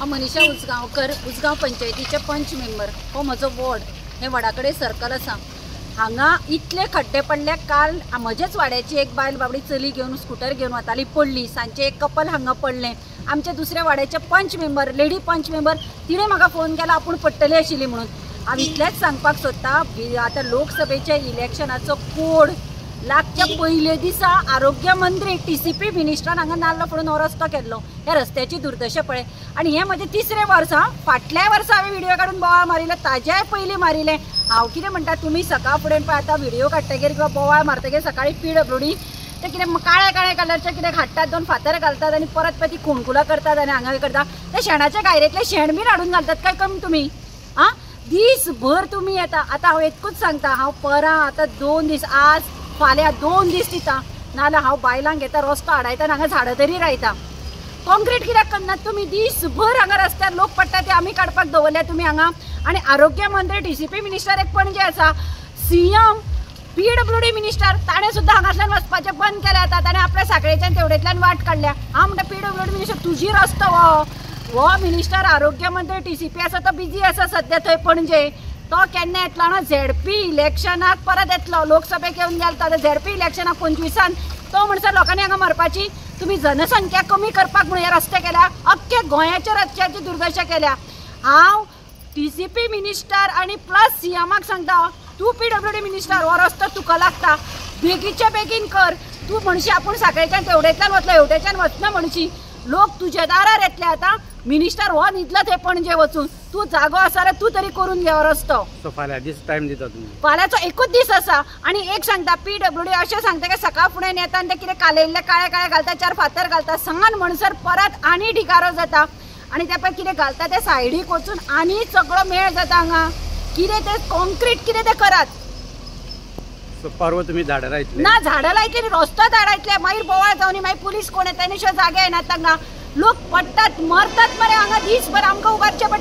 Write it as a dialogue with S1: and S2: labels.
S1: हांव मनीषा उजगांवकर उजगांव पंचायतीचे पंच मेंबर. हो म्हजो वॉर्ड. हे वडा कडेन सर्कल आसा हांगा इतले खड्डे पडले काल म्हजेच वाड्याची एक बायल बाबडी चली घेवन स्कूटर घेवन वताली पडली. सांचे एक कपल हांगा पडलें. आमचे दुसऱ्या वाड्याचे पंच मेंबर लेडी पंच मेंबर तिणें म्हाका फोन केला आपूण पडटली आशिल्ली म्हणून. हांव इतलेंच सांगपाक सोदतां. आतां लोकसभेच्या इलेक्शनाचो कोड लागच्या पयले दिसा आरोग्य मंत्री टी सी पी मिनिस्टरान हांगा नाल्ल पडून हो रस्तो केल्लो ह्या रस्त्याची दुर्दशा पळय आनी हें म्हजें तिसरें वर्स हां. फाटल्या वर्सा हांवें व्हिडिओ काडून बोवाळ मारिल्लो ताज्याय पयलीं मारिलें. हांव कितें म्हणटा तुमी सकाळ फुडें पळय आतां व्हिडिओ काडटकीर किंवा बोवाळ मारतकीर सकाळी पी डब्ल्यू डी ते कितें काळ्या काळ्या कलरचे कितें हाडटात दोन फातर घालतात आनी परत परत ती खुणकुलां करतात आनी हांगा करतात. ते शेणाच्या गायरेंतले शेण बीन हाडून घालतात काय कमी तुमी आं दीसभर तुमी येता आतां हांव एकूच सांगता. हांव परां आतां दोन दीस. आज फाल्यां दोन दीस दिता नाल्यार हांव बायलांक घेता रस्तो हाडायता आनी हांगा झाडां तरी रायता. कॉन्क्रीट कित्याक करनात तुमी दीसभर हांगा रस्त्यार लोक पडटा ते आमी काडपाक दवरल्या तुमी हांगा. आनी आरोग्य मंत्री टी सी पी मिनिस्टर एक पणजे आसा C M P W D minister ताणें सुद्दां हांगासल्यान वचपाचें बंद केलें आतां. ताणें आपल्या साखळेच्यान तेवडेंतल्यान वाट काडल्या. हांव म्हणटा पी डब्ल्यू डी मिनिस्टर तुजी रस्तो हो. हो मिनिस्टर आरोग्य मंत्री टी सी पी आसा तो बिजी आसा सध्या थंय पणजे तो केन्ना येतलो ना झेडपी इलेक्शनाक परत येतलो. लोकसभेक येवन गेलो तो झेडपी इलेक्शनाक पंचवीसान तो म्हणसर लोकांनी हांगा मारपाची. तुमी जनसंख्या कमी करपाक म्हणून हे रस्ते केल्या. अख्खे गोंयाच्या रस्त्याची दुर्दशा केल्या. हांव टी सी पी मिनिस्टर आनी प्लस सी एमाक सांगता तूं पी डब्ल्यू डी मिनिस्टर हो रस्तो तुका लागता. बेगीच्या बेगीन कर. तूं म्हणशी आपूण साखळेच्यान तेवडेच्यान वतलो हेवटेच्यान वचना म्हणशी. लोक तुज्या दारार येतले आतां. मिनिस्टर हो न्हिदलो थंय पणजे वचून. तूं जागो आसा जाल्यार तूं तरी करून घे हो रस्तो
S2: सो फाल्यां दीस टायम दिता तुमी
S1: फाल्यांचो एकूच दीस आसा आनी एक सांगता पी डब्ल्यू डी अशें सांगता की सकाळ फुडें येता आनी ते कितें कालयल्ले काळे काळे घालता चार फातर घालता सांगान म्हणसर परत आनी ढिगारो जाता. आनी ते पळय कितें घालता ते सायडीक वचून आनी सगळो मेळ जाता हांगा कितें ते कॉन्क्रीट कितें ते करात.
S2: सो परवा तुमी झाडां लायतले
S1: ना झाडां लायतली रस्तो धाडायतले मागीर बोवाळ जावन मागीर पुलीस कोण येता अश्यो जागे येनात तांकां लोक पडटात मरतात मरे हांगा दीसभर आमकां उबारचे पडटा